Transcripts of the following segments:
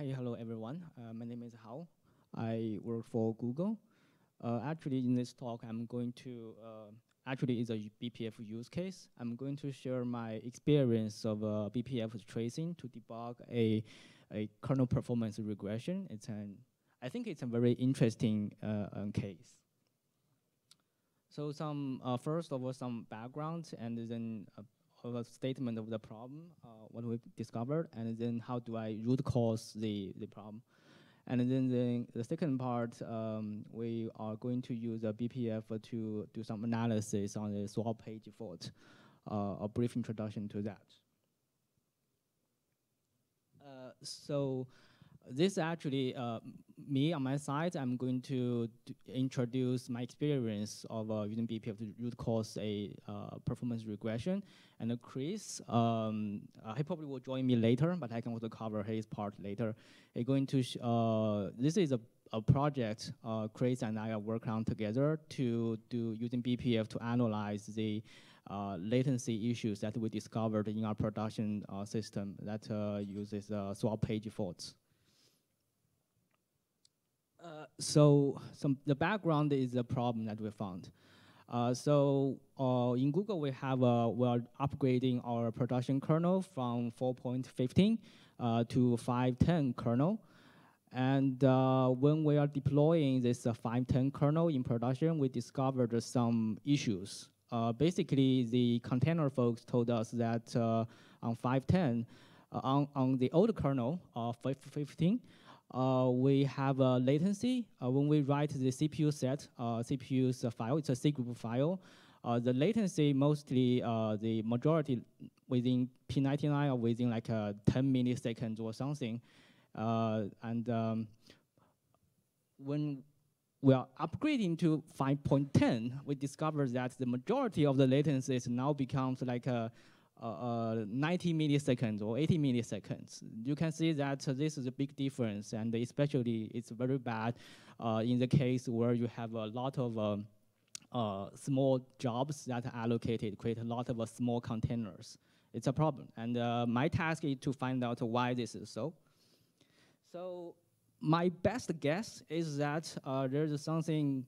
Hey, hello everyone. Uh, my name is Hao. I work for Google. Uh, actually, in this talk, I'm going to, uh, actually it's a BPF use case. I'm going to share my experience of uh, BPF tracing to debug a, a kernel performance regression. It's an, I think it's a very interesting uh, um, case. So some, uh, first of all, some background and then a statement of the problem, uh, what we discovered, and then how do I root cause the, the problem. And then the, the second part, um, we are going to use a BPF to do some analysis on the swap page fault, uh, a brief introduction to that. Uh, so this actually, uh, me on my side, I'm going to introduce my experience of uh, using BPF to root cause a uh, performance regression. And Chris, um, uh, he probably will join me later, but I can also cover his part later. He's going to, uh, this is a, a project uh, Chris and I are working on together to do using BPF to analyze the uh, latency issues that we discovered in our production uh, system that uh, uses swap page faults. Uh, so some, the background is the problem that we found. Uh, so uh, in Google, we have uh, we're upgrading our production kernel from 4.15 uh, to 5.10 kernel. And uh, when we are deploying this 5.10 kernel in production, we discovered some issues. basically, the container folks told us that on 5.10, on, on the old kernel of 15, uh, we have a latency uh, when we write the CPU set, uh, CPU's file, it's a C group file. Uh, the latency mostly uh, the majority within P99 or within like uh, 10 milliseconds or something. and um, when we are upgrading to 5.10, we discover that the majority of the latencies now becomes like a uh, uh, 90 milliseconds or 80 milliseconds. You can see that uh, this is a big difference, and especially it's very bad uh, in the case where you have a lot of um, uh, small jobs that are allocated, create a lot of small containers. It's a problem, and my task is to find out why this is so. So my best guess is that there's something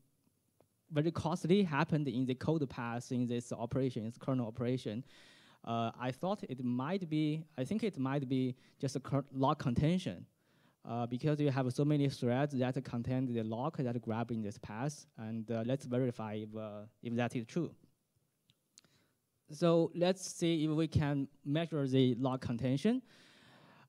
very costly happened in the code path in this operation, this kernel operation uh, I thought it might be, I think it might be just a lock contention. Uh, because you have so many threads that contain the lock that grab in this path, and uh, let's verify if, uh, if that is true. So let's see if we can measure the lock contention.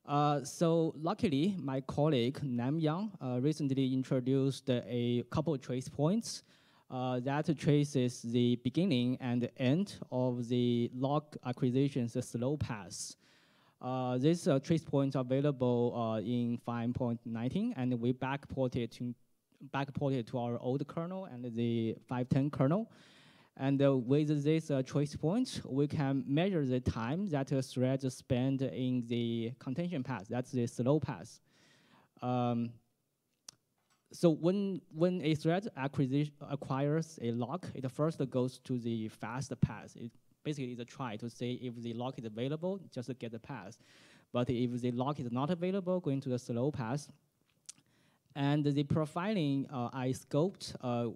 Uh, so luckily, my colleague Namhyung uh, recently introduced a couple trace points that traces the beginning and end of the lock acquisition's slow path. Uh, these uh, trace points are available uh, in 5.19, and we backported to backported to our old kernel and the 5.10 kernel. And uh, with these uh, trace points, we can measure the time that a thread spend in the contention path. That's the slow path. Um, so when, when a thread acquires a lock, it first goes to the fast path. It basically is a try to say if the lock is available, just to get the path. But if the lock is not available, going to the slow path. And the profiling uh, I scoped, uh,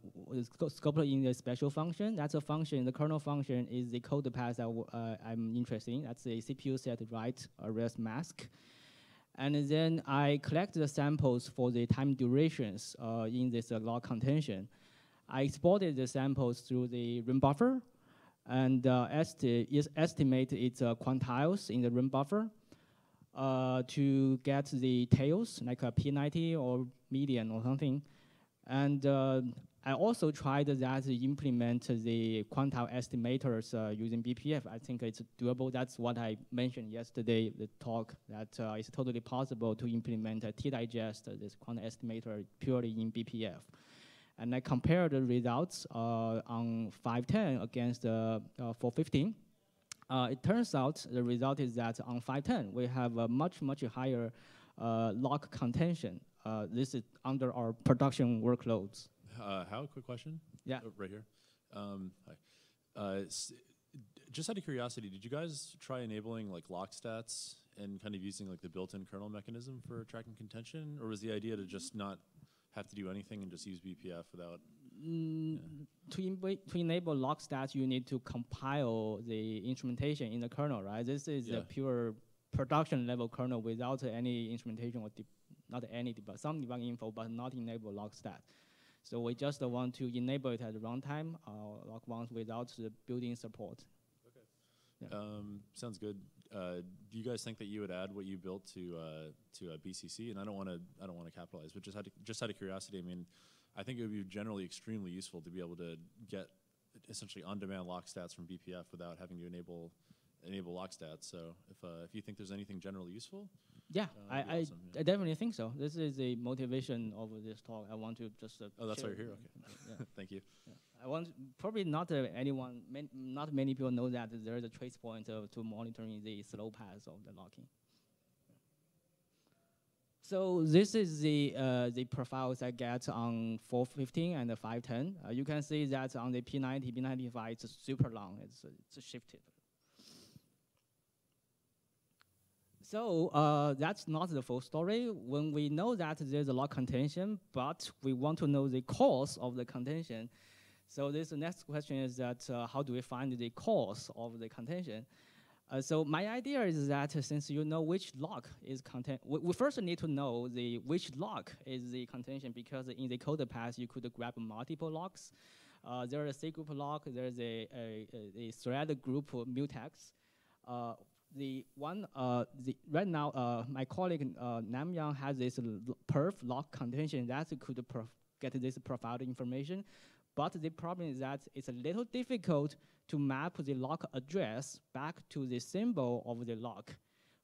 scoped in the special function. That's a function, the kernel function is the code path that uh, I'm interested in. That's a CPU set write arrest mask. And then I collect the samples for the time durations uh, in this uh, lock contention. I exported the samples through the ring buffer and uh, esti estimate its uh, quantiles in the ring buffer uh, to get the tails, like a P90 or median or something. And uh, I also tried that to implement the quantile estimators uh, using BPF. I think it's doable. That's what I mentioned yesterday, the talk, that uh, it's totally possible to implement a T-digest, uh, this quantile estimator, purely in BPF. And I compared the results uh, on 510 against uh, 415. Uh, it turns out the result is that on 510, we have a much, much higher lock contention. this is under our production workloads. Uh, Hao, quick question. Yeah. Oh, right here. Um, hi. Uh, just out of curiosity, did you guys try enabling like lock stats and kind of using like the built-in kernel mechanism for tracking contention, or was the idea to just not have to do anything and just use BPF without? Mm, to, enab- to enable lock stats, you need to compile the instrumentation in the kernel, right? This is Yeah. a pure production level kernel without any instrumentation or not any debug, some debug info, but not enable lock stat. So we just want to enable it at runtime, uh, lock once without the built-in support. Yeah. Um, sounds good. Uh, do you guys think that you would add what you built to uh, to uh, BCC? And I don't want to I don't want to capitalize, but just out of, just out of curiosity, I mean, I think it would be generally extremely useful to be able to get essentially on-demand lock stats from BPF without having to enable enable lock stats. So if uh, if you think there's anything generally useful, Yeah, Uh, I, I, awesome, yeah. I definitely think so. This is the motivation of this talk. I want to just. Uh, Oh, that's why you're here? it. Yeah. thank you. I want probably not uh, anyone, man, not many people know that there is a trace point uh, to monitoring the slow path of the locking. So this is the uh, the profiles I get on 415 and 510. Uh, you can see that on the P90, P95, it's super long. It's uh, it's shifted. So uh, that's not the full story. When we know that there's a lock contention, but we want to know the cause of the contention, so this next question is that uh, how do we find the cause of the contention? Uh, so my idea is that uh, since you know which lock is content, we, we first need to know the which lock is the contention because in the code path you could grab multiple locks. Uh, there's a C group lock, there's a, a, a, a thread group mutex. The one, uh, the, right now, uh, my colleague uh, Namhyung has this perf lock contention that could get this profiled information. But the problem is that it's a little difficult to map the lock address back to the symbol of the lock.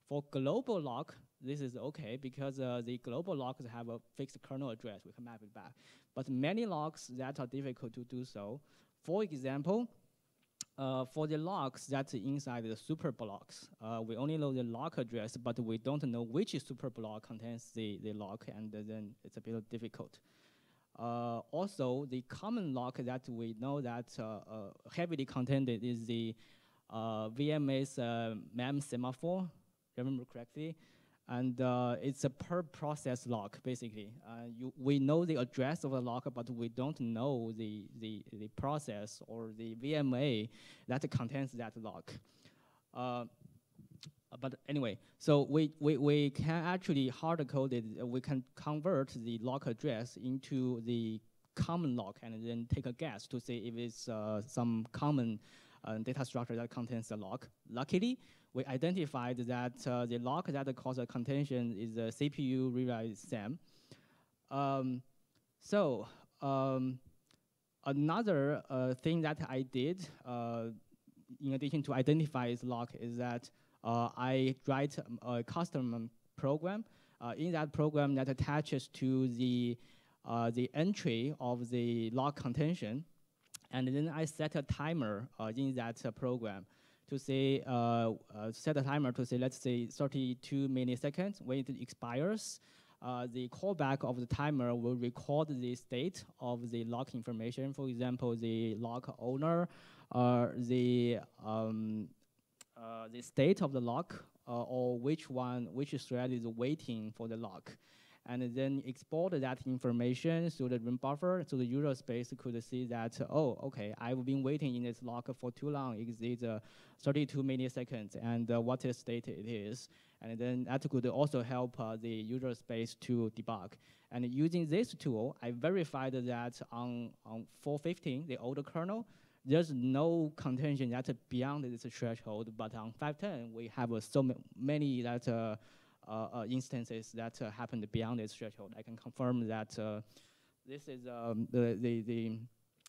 For global lock, this is okay because uh, the global locks have a fixed kernel address. We can map it back. But many locks that are difficult to do so. For example, uh, for the locks that's inside the super blocks, uh, we only know the lock address, but we don't know which super block contains the, the lock, and then it's a bit difficult. Uh, also, the common lock that we know that uh, uh, heavily contained is the uh, VMA's uh, MEM semaphore, remember correctly, and uh, it's a per process lock basically. Uh, you, we know the address of the lock, but we don't know the, the, the process or the VMA that contains that lock. Uh, but anyway, so we, we, we can actually hard it, uh, we can convert the lock address into the common lock and then take a guess to see if it's uh, some common uh, data structure that contains the lock. Luckily, we identified that uh, the lock that caused causes contention is a CPU rewrite SAM. Um, so um, another uh, thing that I did, uh, in addition to identify this lock, is that uh, I write um, a custom program. Uh, in that program that attaches to the uh, the entry of the lock contention, and then I set a timer in that program to say uh, uh, set a timer to say let's say 32 milliseconds when it expires. Uh, the callback of the timer will record the state of the lock information. For example, the lock owner, uh, the um, uh, the state of the lock, uh, or which one, which thread is waiting for the lock, and then export that information to the ring buffer, so the user space could see that, oh, okay, I've been waiting in this lock for too long, it exceeds uh, 32 milliseconds, and uh, what is state it is, and then that could also help uh, the user space to debug. And using this tool, I verified that on, on 415, the older kernel, there's no contention that's beyond this threshold, but on 510, we have uh, so ma- many that uh, instances that uh, happened beyond this threshold. I can confirm that uh, this is um, the, the, the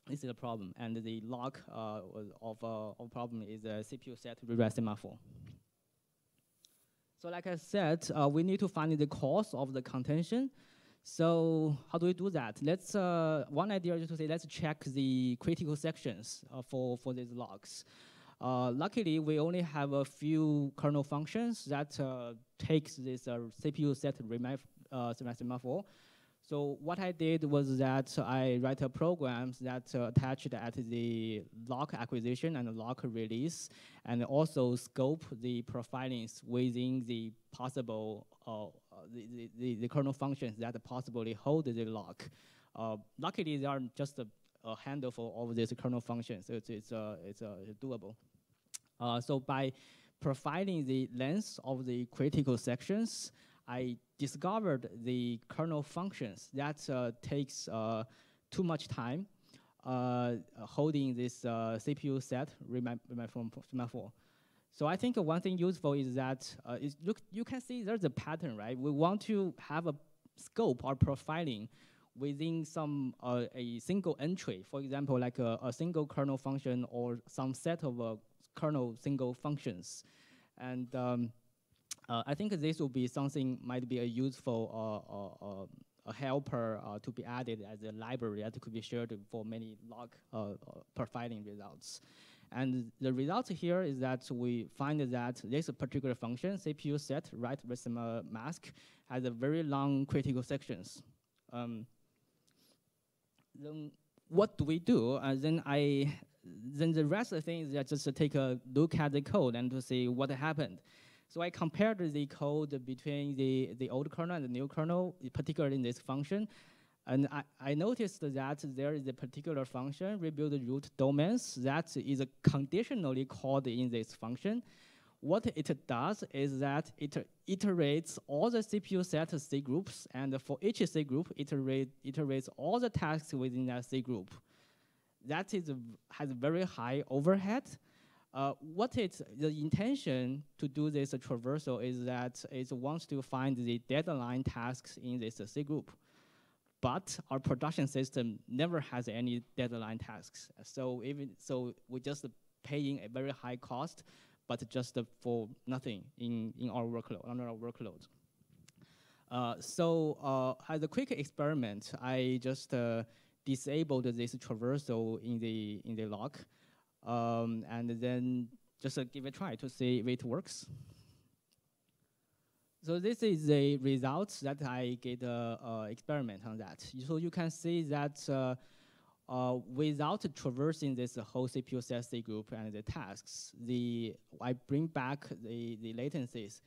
this is a problem, and the log uh, of uh, of problem is a CPU set rewrite semaphore. So like I said, uh, we need to find the cause of the contention. So how do we do that? Let's uh, one idea is to say let's check the critical sections uh, for for these logs. Uh, luckily, we only have a few kernel functions that uh, takes this uh, CPU set uh, semaphore. So what I did was that I write a program that uh, attached at the lock acquisition and lock release, and also scope the profilings within the possible uh, the, the, the, kernel functions that possibly hold the lock. Uh, luckily, there are just a, a handful of these kernel functions, so it's, it's, uh, it's uh, doable. Uh, so by profiling the length of the critical sections, I discovered the kernel functions that uh, takes uh, too much time uh, holding this uh, CPU set from So I think one thing useful is that uh, look you can see there's a pattern, right? We want to have a scope or profiling within some uh, a single entry, for example, like a, a, single kernel function or some set of kernel single functions, and um, uh, I think this will be something might be a useful uh, uh, a helper to be added as a library that could be shared for many log profiling results. And the result here is that we find that this particular function, CPU set write recimal mask, has a very long critical sections. Um, then what do we do? Uh, then I, then the rest of the thing is just to take a look at the code and to see what happened. So I compared the code between the, the old kernel and the new kernel, particularly in this function. And I, I noticed that there is a particular function, rebuild root domains, that is conditionally called in this function. What it does is that it iterates all the CPU set C groups, and for each C group, it iterate, iterates all the tasks within that C group. That is, has a very high overhead, uh, what it's the intention to do this traversal is that it wants to find the deadline tasks in this C group. But our production system never has any deadline tasks. So even so, we're just paying a very high cost, but just for nothing in, in our workload, on our workload. Uh, so uh, as a quick experiment, I just uh, disabled this traversal in the in the lock um, and then just uh, give it a try to see if it works. So this is the results that I get uh, uh, experiment on that. So you can see that uh, without traversing this whole CPU CSC group and the tasks, the I bring back the, the latencies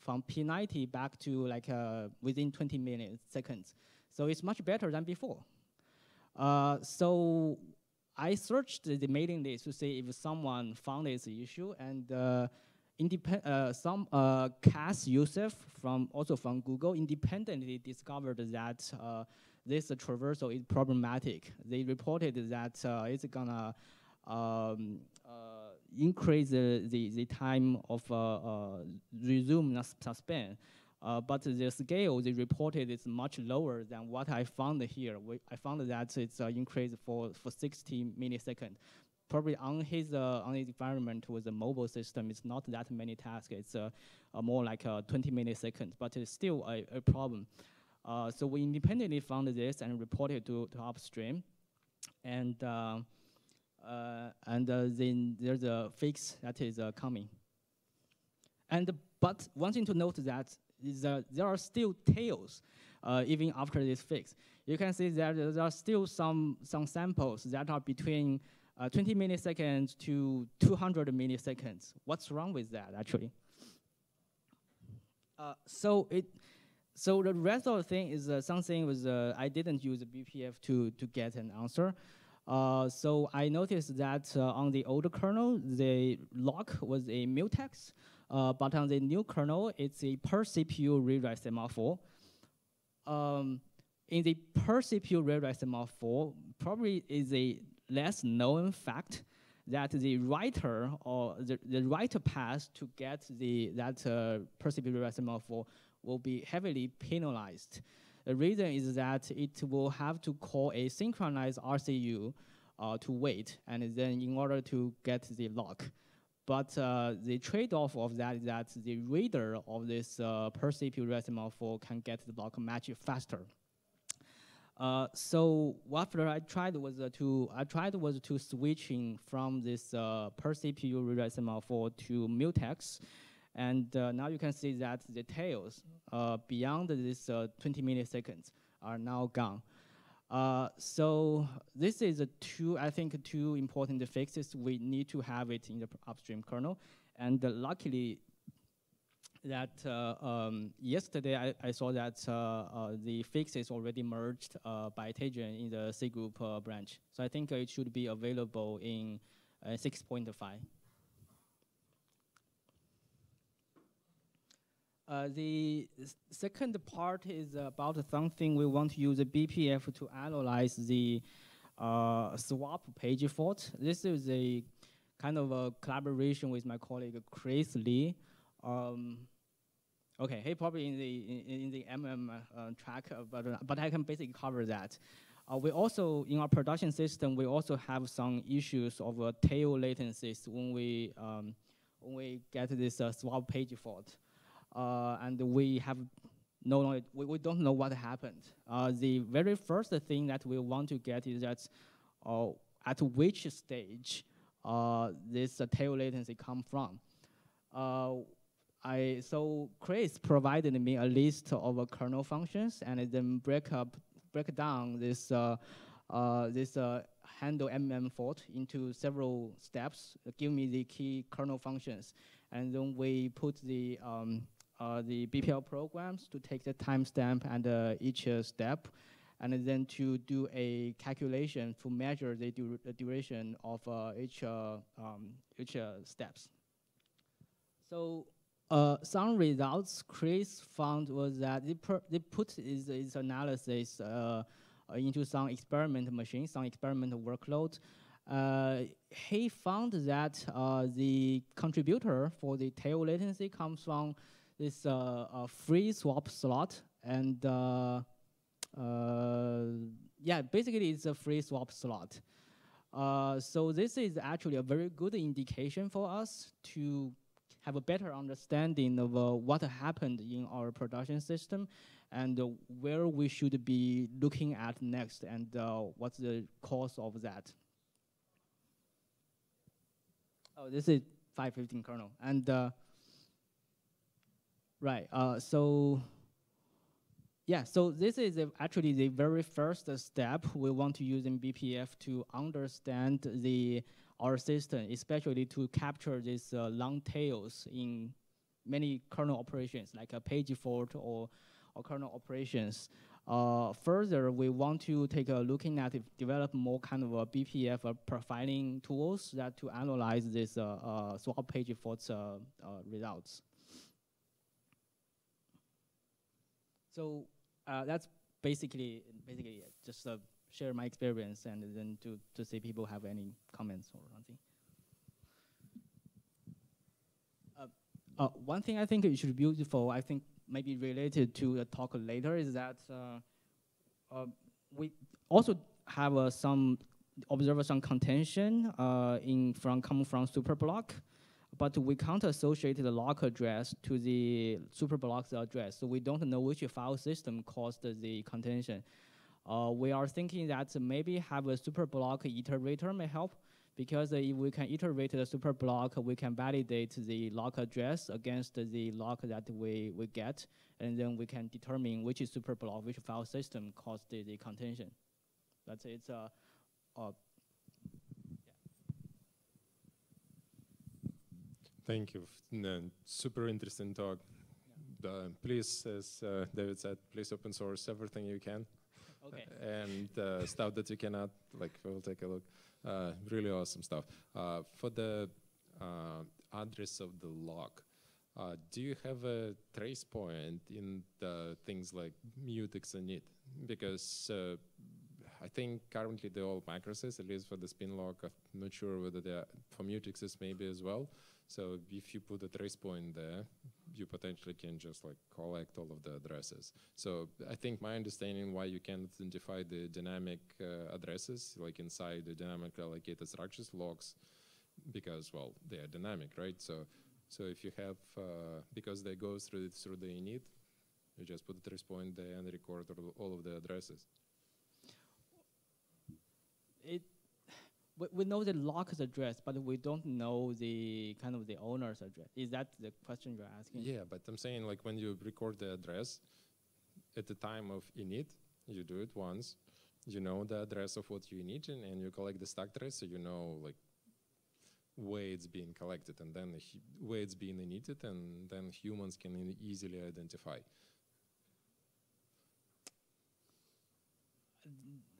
from P90 back to like uh, within 20 milliseconds. So it's much better than before. Uh, so I searched the mailing list to see if someone found this issue, and uh, uh, some uh, Qais Yousef from also from Google independently discovered that uh, this traversal is problematic. They reported that uh, it's gonna um, uh, increase the, the, the, time of uh, resume suspend. Uh, but the scale they reported is much lower than what I found here. We, I found that it's uh, increased for, for 60 milliseconds. Probably on his uh, on his environment with a mobile system, it's not that many tasks. It's more like uh, 20 milliseconds, but it's still a, a problem. Uh, so we independently found this and reported to, to upstream. And, and then there's a fix that is coming. And but one thing to note that is uh, there are still tails uh, even after this fix. You can see that there are still some, some samples that are between uh, 20 milliseconds to 200 milliseconds. What's wrong with that, actually? Uh, so it, so the rest of the thing is uh, something was uh, I didn't use BPF to to get an answer. Uh, so I noticed that uh, on the older kernel, the lock was a mutex, uh, but on the new kernel, it's a per CPU rewrite semaphore. Um, in the per CPU rewrite semaphore, probably is a less known fact that the writer or the, the writer path to get the that uh, per CPU rewrite semaphore will be heavily penalized. The reason is that it will have to call a synchronized RCU uh, to wait, and then in order to get the lock. But uh, the trade-off of that is that the reader of this uh, per CPU recimal can get the lock match faster. Uh, so what I tried was uh, to I tried was to switching from this per CPU recimal to mutex, and uh, now you can see that the tails uh, beyond this 20 milliseconds are now gone. Uh, so this is a two, I think, two important fixes. We need to have it in the upstream kernel. And uh, luckily, that uh, um, yesterday I, I, saw that uh, uh, the fix is already merged by Tejun in the C group branch. So I think it should be available in 6.5. Uh, the second part is about something we want to use BPF to analyze the uh, swap page fault. This is a kind of a collaboration with my colleague Chris Li. Um, okay, he probably in the in, in the MM uh, track, uh, but uh, but I can basically cover that. Uh, we also in our production system we also have some issues of tail latencies when we um, when we get this swap page fault uh, and we have no we, we don't know what happened. Uh, the very first thing that we want to get is that uh, at which stage uh, this uh, tail latency come from. Uh, I, so Chris provided me a list of kernel functions and then break up, break down this this handle MM fault into several steps, give me the key kernel functions. And then we put the um, uh, the BPF programs to take the timestamp and uh, each uh, step, and then to do a calculation to measure the, du the duration of each, um, each steps. So some results Chris found was that they, they put his, his analysis into some experiment machine, some experiment workload. Uh, he found that uh, the contributor for the tail latency comes from this uh, a free swap slot and uh, uh, yeah, basically it's a free swap slot. Uh, so this is actually a very good indication for us to have a better understanding of uh, what happened in our production system and uh, where we should be looking at next and what's the cause of that. Oh, this is 515 kernel. And Right. Uh, so yeah, so this is actually the very first step we want to use in BPF to understand the our system, especially to capture these uh, long tails in many kernel operations, like a page fault or, or kernel operations. Uh, further, we want to take a looking at develop more kind of a BPF uh, profiling tools that to analyze this uh, uh, swap page faults uh, results. So uh, that's basically basically it. just uh, share my experience and then to, to see people have any comments or something. Uh, uh, one thing I think it should be beautiful, I think maybe related to the talk later, is that uh, uh, we also have some observe some contention in from coming from Superblock but we can't associate the lock address to the superblock's address. So we don't know which file system caused the contention. Uh, we are thinking that maybe have a superblock iterator may help because uh, if we can iterate the superblock, we can validate the lock address against the lock that we, we get, and then we can determine which superblock, which file system caused the, the contention. That's it's a, a Thank you. Super interesting talk. Uh, please, as uh, David said, please open source everything you can. Okay. and uh, stuff that you cannot, like we'll take a look. Uh, really awesome stuff. Uh, for the uh, address of the lock, do you have a trace point in the things like mutex and init? Because I think currently they're all at least for the spin lock. I'm not sure whether they're for mutexes maybe as well. So if you put a trace point there, you potentially can just like collect all of the addresses. So I think my understanding why you can identify the dynamic uh, addresses, like inside the dynamically allocated structures logs, because well they are dynamic, right? So so if you have uh, because they go through the, through the init, you just put the trace point there and record all of the addresses. It we, we know the lock's address, but we don't know the kind of the owner's address. Is that the question you're asking? Yeah, but I'm saying like when you record the address at the time of init, You do it once. You know the address of what you need, and, and you collect the stack trace, so you know like where it's being collected, and then the where it's being emitted, and then humans can easily identify.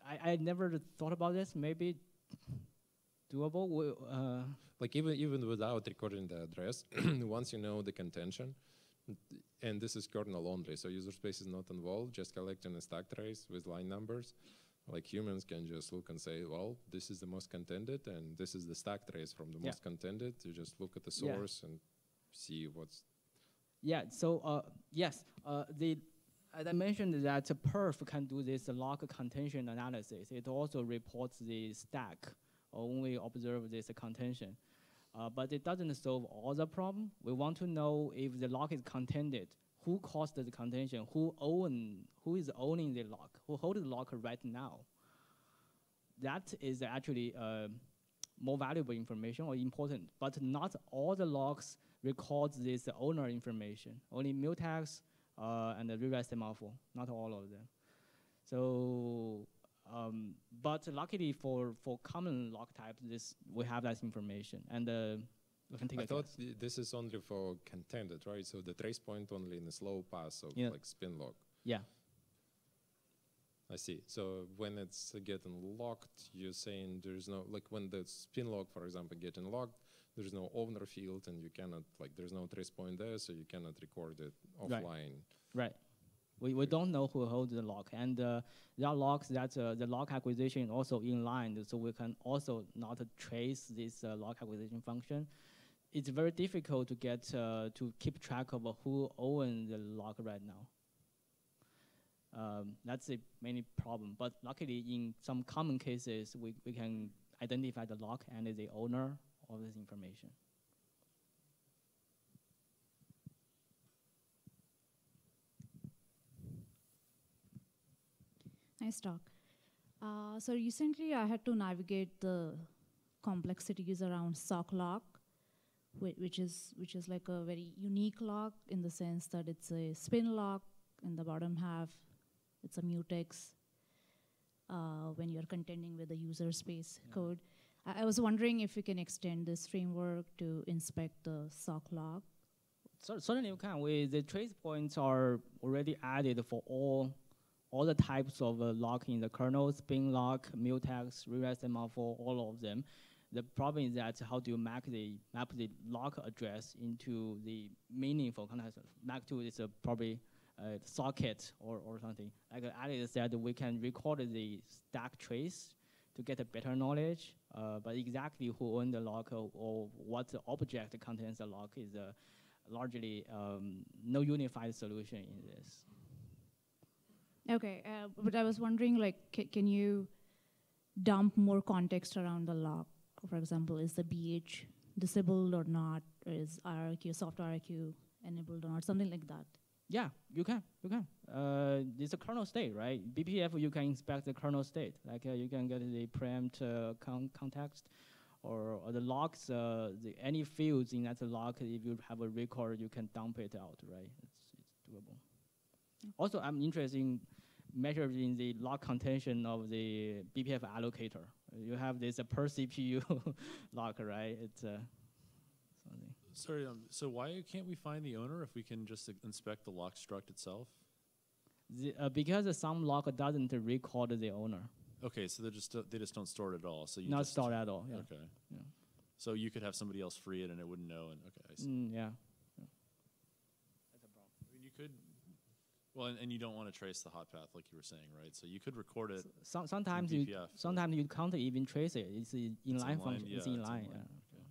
I, I never thought about this. Maybe doable. Uh, like even even without recording the address once you know the contention and this is kernel only so user space is not involved just collecting a stack trace with line numbers like humans can just look and say well this is the most contended and this is the stack trace from the Yeah. most contended you just look at the Yeah. source and see what's Yeah, so uh, yes, uh, the, as I mentioned that perf can do this log contention analysis. It also reports the stack, or only observe this contention. Uh, but it doesn't solve all the problem. We want to know if the lock is contended, who caused the contention, who own, who is owning the lock, who holds the lock right now. That is actually uh, more valuable information or important, but not all the locks records this owner information. Only mutex uh, and the rewrite semaphore, not all of them. So, um, but luckily for, for common log types, this we have that information, and uh, we can take i thought th- this is only for contended right so the trace point only in the slow path of Yeah. like spin lock Yeah, I see. So when it's uh, getting locked, you're saying there's no like when the spin lock, for example, getting locked, there's no owner field, and you cannot like there's no trace point there, so you cannot record it offline. right. right. We, we don't know who holds the lock, and uh, there are locks that uh, the lock acquisition also inline, so we can also not trace this uh, lock acquisition function. It's very difficult to get uh, to keep track of who owns the lock right now. Um, that's the main problem. But luckily, in some common cases, we, we can identify the lock and the owner of this information. Nice talk. Uh, so recently, I had to navigate the complexities around sock lock, whi- which is which is like a very unique lock in the sense that it's a spin lock in the bottom half. It's a mutex uh, when you're contending with the user space Yeah. code. I, was wondering if you can extend this framework to inspect the sock lock. So certainly you can. We, the trace points are already added for all all the types of uh, lock in the kernel, spin lock, mutex, rewrite semaphore, all of them. The problem is that how do you map the map the lock address into the meaningful context? Map to is a probably uh, socket or, or something. Like Alice said, we can record the stack trace to get a better knowledge. Uh, but exactly who owned the lock or, what object contains the lock is uh, largely um, no unified solution in this. Okay, uh, but I was wondering, like, ca- can you dump more context around the lock? For example, is the BH disabled or not? Is IRQ, soft IRQ enabled or not? Something like that. Yeah, you can, you can. Uh, it's a kernel state, right? BPF, you can inspect the kernel state. Like uh, you can get the preempt uh, con- context or, or the logs, uh, the, any fields in that log, if you have a record, you can dump it out, right? It's, it's doable. Also, I'm interested in measuring the log contention of the BPF allocator. You have this uh, per CPU log, right? It's uh. Sorry, um, so why can't we find the owner if we can just uh, inspect the lock struct itself? The, uh, because some lock doesn't record the owner. Okay, so they just they just don't store it at all. So you Not just, stored at all. Yeah. Okay. Yeah. So you could have somebody else free it and it wouldn't know. And okay, I see. Mm, yeah. I mean, you could. Well, and, and you don't want to trace the hot path like you were saying, right? So you could record it. Some, sometimes you sometimes you can't even trace it. It's in It's inline inline, function. it's yeah, inline. it's Yeah. inline. Okay.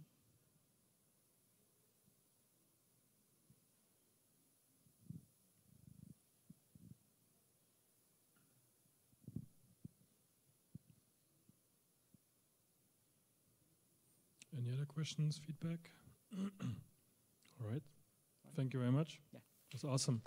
Any other questions, feedback? All right. Thank you very much. Yeah. was awesome.